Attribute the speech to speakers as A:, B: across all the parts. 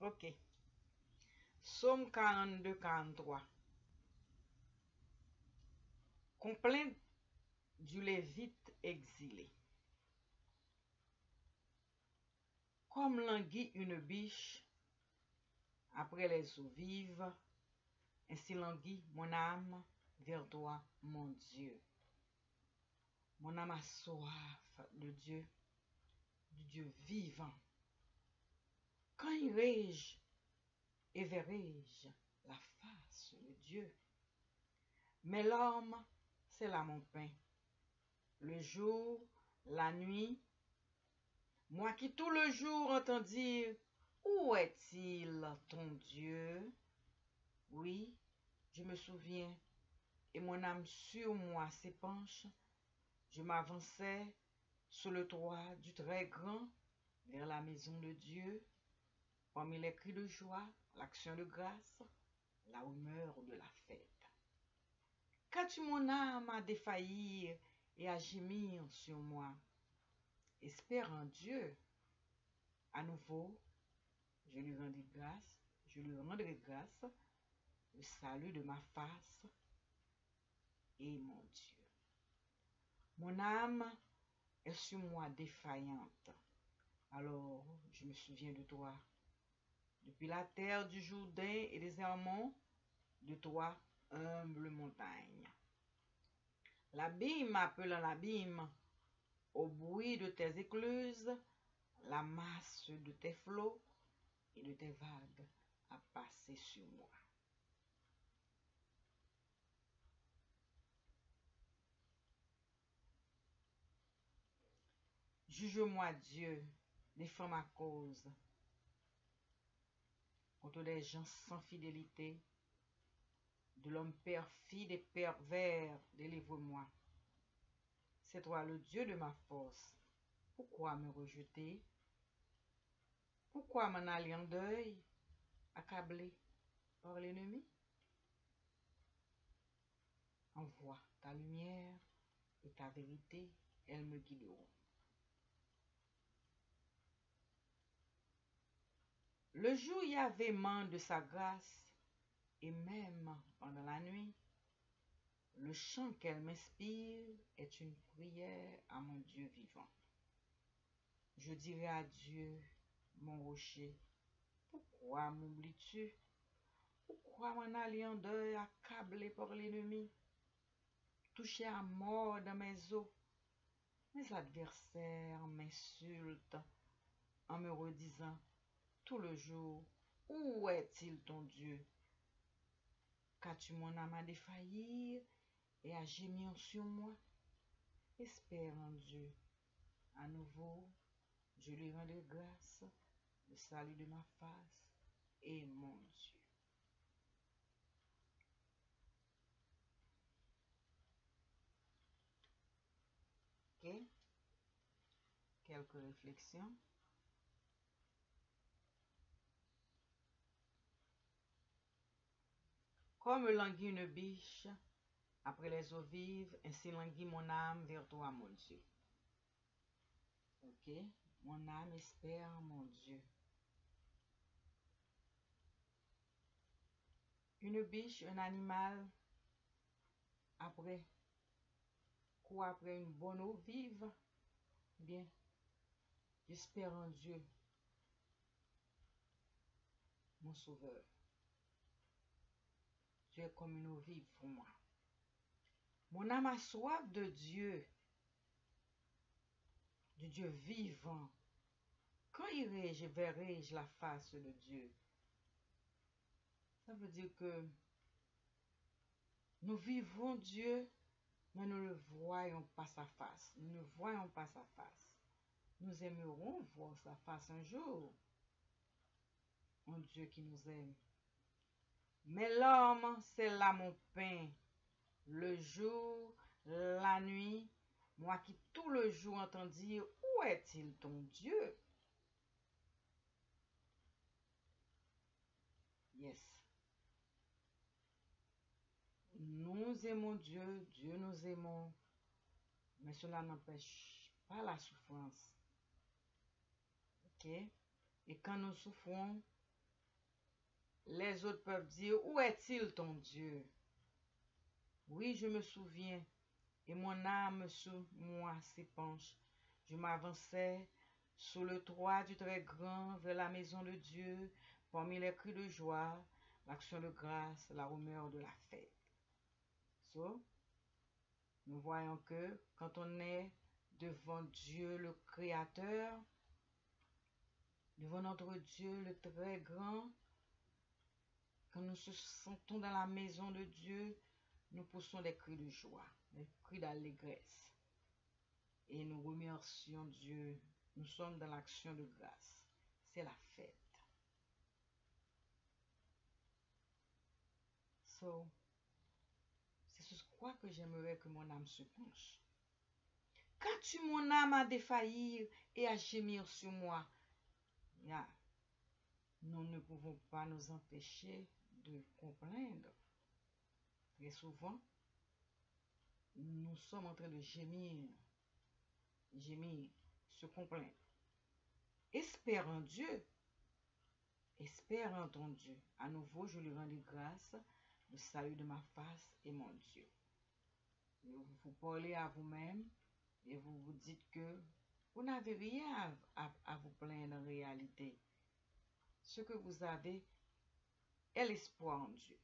A: Ok. Somme 42-43. Complainte du lévite exilé. Comme languit une biche, après les eaux vives, ainsi languit mon âme vers toi, mon Dieu. Mon âme a soif de Dieu, du Dieu vivant. Quand irai-je et verrai-je la face de Dieu Mais l'homme, c'est là mon pain. Le jour, la nuit, moi qui tout le jour entends dire, où est-il ton Dieu? Oui, je me souviens, et mon âme sur moi s'épanche. Je m'avançais sur le toit du très grand vers la maison de Dieu, parmi les cris de joie, l'action de grâce, la humeur de la fête. Qu'as-tu mon âme à défaillir et à gémir sur moi Espère en Dieu. À nouveau, je lui rendrai grâce, je lui rendrai grâce, le salut de ma face et mon Dieu. Mon âme est sur moi défaillante. Alors je me souviens de toi. Depuis la terre du Jourdain et des Hermons, de toi, humble montagne. L'abîme appelant l'abîme, au bruit de tes écluses, la masse de tes flots et de tes vagues a passé sur moi. Juge-moi, Dieu, défends ma cause contre les gens sans fidélité, de l'homme perfide et pervers, délivre-moi. C'est toi le Dieu de ma force. Pourquoi me rejeter? Pourquoi m'en aller en deuil, accablé par l'ennemi? Envoie ta lumière et ta vérité, elles me guideront. Le jour y avait main de sa grâce, et même pendant la nuit, le chant qu'elle m'inspire est une prière à mon Dieu vivant. Je dirai à Dieu, mon rocher, pourquoi m'oublies-tu? Pourquoi m'en aller en deuil accablé par l'ennemi? Touché à mort dans mes os Mes adversaires m'insultent en me redisant tout le jour, où est-il ton Dieu? Qu'as-tu mon âme à défaillir et à gémir sur moi? Espère en Dieu. À nouveau, je lui rendrai grâce, le salut de ma face et mon Dieu. Ok? Quelques réflexions. Comme languit une biche, après les eaux vives, ainsi languit mon âme vers toi, mon Dieu. Ok? Mon âme espère, mon Dieu. Une biche, un animal, après, quoi après une bonne eau vive, bien, j'espère en Dieu, mon sauveur. Comme eau vive moi. Mon âme a soif de Dieu, de Dieu vivant. Quand irai-je, verrai-je la face de Dieu? Ça veut dire que nous vivons Dieu, mais nous ne voyons pas sa face. Nous ne voyons pas sa face. Nous aimerons voir sa face un jour. Un Dieu qui nous aime. Mais l'homme, c'est là mon pain le jour, la nuit, moi qui tout le jour entends dire, où est-il ton Dieu? Yes. Nous aimons Dieu, Dieu nous aimons, mais cela n'empêche pas la souffrance. Ok? Et quand nous souffrons, les autres peuvent dire, où est-il ton Dieu? Oui, je me souviens, et mon âme sous moi s'épanche. Je m'avançais sous le toit du très grand vers la maison de Dieu, parmi les cris de joie, l'action de grâce, la rumeur de la fête. So, nous voyons que quand on est devant Dieu le Créateur, devant notre Dieu le très grand, quand nous se sentons dans la maison de Dieu, nous poussons des cris de joie, des cris d'allégresse. Et nous remercions Dieu. Nous sommes dans l'action de grâce. C'est la fête. So, c'est ce quoi que j'aimerais que mon âme se penche. Qu'as-tu mon âme à défaillir et à gémir sur moi? Nous ne pouvons pas nous empêcher de complaindre. Très souvent, nous sommes en train de gémir, gémir, se complaindre. Espère en Dieu. Espère en ton Dieu. À nouveau, je lui rends grâce, le salut de ma face et mon Dieu. vous parlez à vous-même et vous vous dites que vous n'avez rien à, à vous plaindre en réalité. Ce que vous avez est l'espoir en Dieu.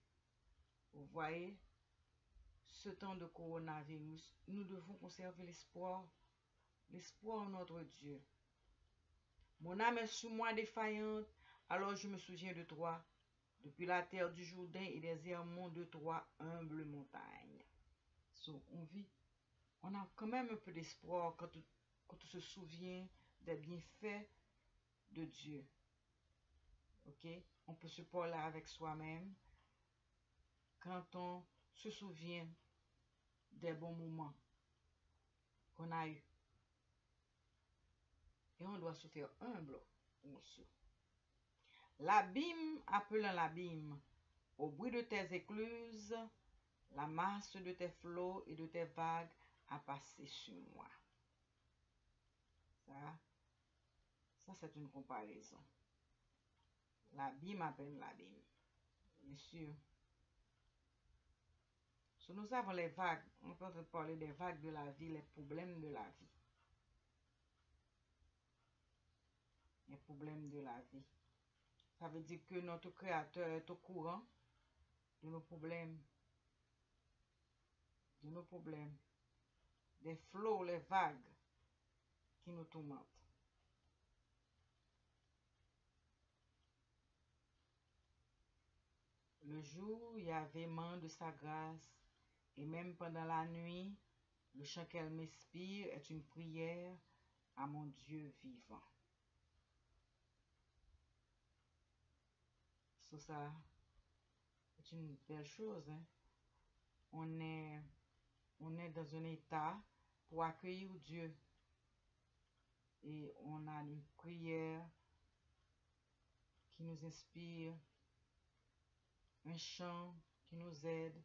A: Vous voyez, ce temps de coronavirus, nous devons conserver l'espoir, l'espoir en notre Dieu. Mon âme est sous moi défaillante, alors je me souviens de toi, depuis la terre du Jourdain et des errements de toi, humble montagne. On vit, on a quand même un peu d'espoir quand, quand on se souvient des bienfaits de Dieu. Ok? On peut se parler avec soi-même quand on se souvient des bons moments qu'on a eu. Et on doit se faire humble aussi. L'abîme appelant l'abîme, au bruit de tes écluses, la masse de tes flots et de tes vagues a passé sur moi. Ça c'est une comparaison. L'abîme appelle l'abîme. Bien sûr. Si nous avons les vagues, on peut parler des vagues de la vie, les problèmes de la vie. Les problèmes de la vie. Ça veut dire que notre Créateur est au courant de nos problèmes. De nos problèmes. Des flots, les vagues qui nous tourmentent. Le jour, il y avait main de sa grâce, et même pendant la nuit, le chant qu'elle m'inspire est une prière à mon Dieu vivant. So, ça, c'est une belle chose. Hein? On, est, on est dans un état pour accueillir Dieu. Et on a une prière qui nous inspire un chant qui nous aide.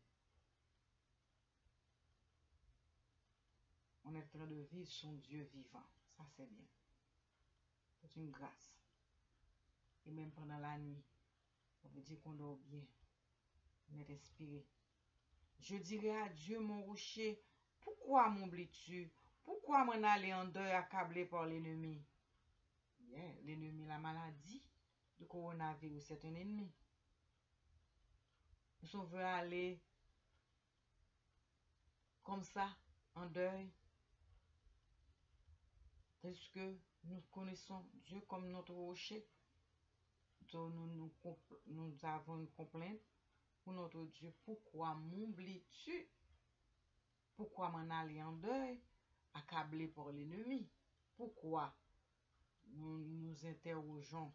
A: On est en train de vivre son Dieu vivant. Ça, c'est bien. C'est une grâce. Et même pendant la nuit, ça veut dire qu'on dort bien. On est inspiré. Je dirais à Dieu, mon rocher, pourquoi m'oublies-tu? Pourquoi m'en aller en deuil accablé par l'ennemi? l'ennemi, la maladie, le coronavirus, c'est un ennemi. Nous sommes venus aller comme ça, en deuil. Parce que nous connaissons Dieu comme notre rocher. Donc nous, nous, nous avons une complainte pour notre Dieu. Pourquoi m'oublies-tu? Pourquoi m'en aller en deuil, accablé par l'ennemi? Pourquoi nous nous interrogeons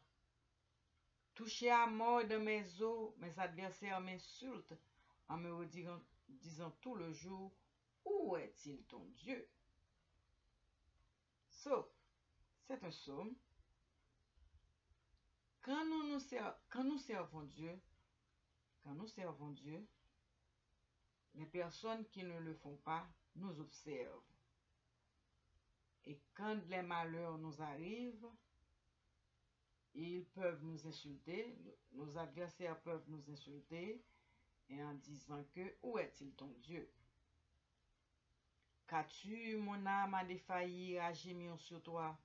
A: Touché à mort de mes os, mes adversaires m'insultent en me disant tout le jour, où est-il ton Dieu? So, c'est un somme. Quand nous, nous quand nous servons Dieu, quand nous servons Dieu, les personnes qui ne le font pas nous observent. Et quand les malheurs nous arrivent, ils peuvent nous insulter, nos adversaires peuvent nous insulter, et en disant que où est-il ton Dieu? Qu'as-tu, mon âme, à défaillir, à gémir sur toi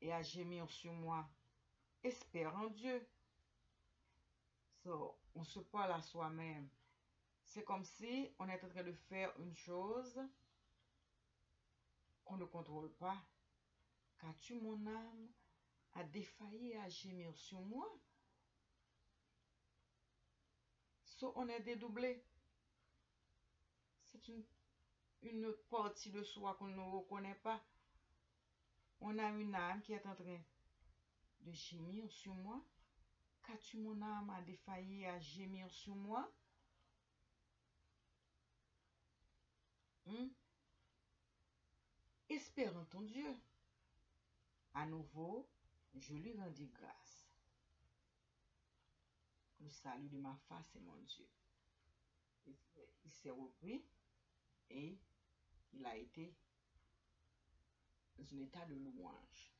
A: et à gémir sur moi? Espère en Dieu. So, on se parle à soi-même. C'est comme si on est en train de faire une chose qu'on ne contrôle pas. Qu'as-tu, mon âme, à défaillir, à gémir sur moi So, on est dédoublé. C'est une, une partie de soi qu'on ne reconnaît pas. On a une âme qui est en train de gémir sur moi. Qu'as-tu mon âme à défaillir, à gémir sur moi? Hmm? Espérant ton Dieu. À nouveau, je lui rendis grâce. Le salut de ma face est mon Dieu. Il s'est repris et il a été dans un état de louange.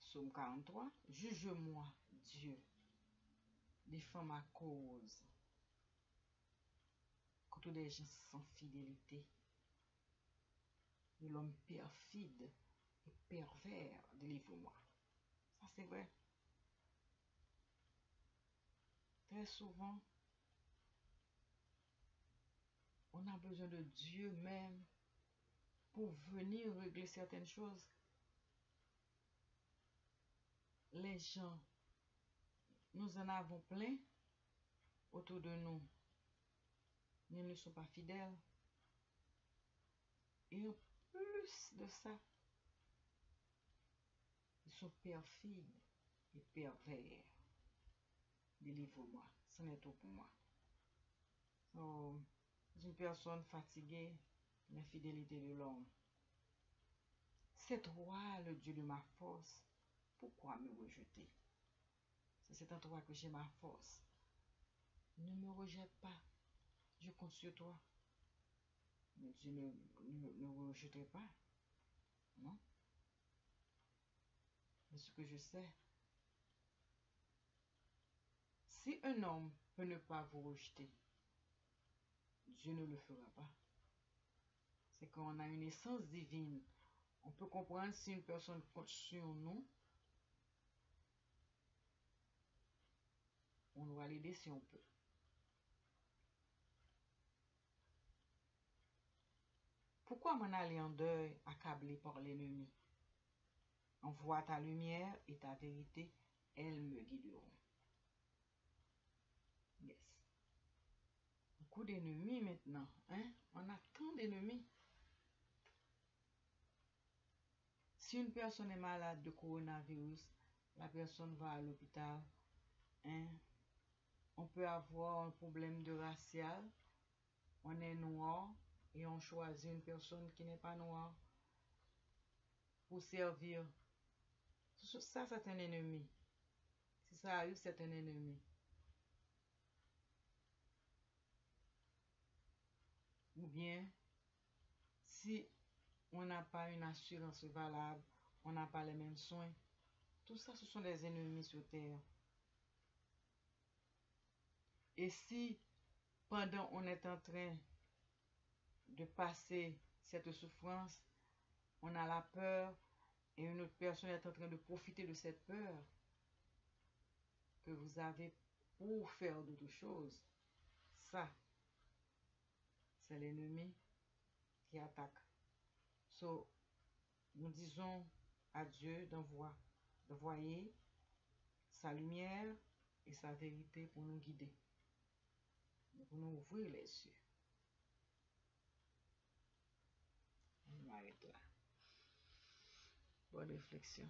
A: Psaume 43. Juge-moi, Dieu. Défends ma cause. Contre les gens sans fidélité. De l'homme perfide et pervers, délivre-moi. Ça, c'est vrai. Très souvent, on a besoin de Dieu même pour venir régler certaines choses. Les gens, nous en avons plein autour de nous. Ils ne sont pas fidèles. Et plus de ça, sont perfides et pervers. Délivre-moi. Ce n'est tout pour moi. So, une personne fatiguée, l'infidélité de l'homme. C'est toi le Dieu de ma force. Pourquoi me rejeter? C'est en toi que j'ai ma force. Ne me rejette pas. Je compte sur toi. Mais Dieu ne, ne rejetterai pas. Non? ce que je sais. Si un homme peut ne pas vous rejeter, Dieu ne le fera pas. C'est qu'on a une essence divine. On peut comprendre si une personne compte sur nous, on doit l'aider si on peut. Pourquoi m'en aller en deuil accablé par l'ennemi? Envoie ta lumière et ta vérité, elles me guideront. Yes. Beaucoup d'ennemis maintenant. Hein? On a tant d'ennemis. Si une personne est malade de coronavirus, la personne va à l'hôpital. Hein? On peut avoir un problème de racial. On est noir et on choisit une personne qui n'est pas noire pour servir ça, c'est un ennemi. Si ça arrive, c'est un ennemi. Ou bien, si on n'a pas une assurance valable, on n'a pas les mêmes soins, tout ça, ce sont des ennemis sur Terre. Et si, pendant on est en train de passer cette souffrance, on a la peur, et une autre personne est en train de profiter de cette peur que vous avez pour faire d'autres choses, ça, c'est l'ennemi qui attaque. So, nous disons à Dieu d'envoyer sa lumière et sa vérité pour nous guider, pour nous ouvrir les yeux. On va là. Bonne réflexion.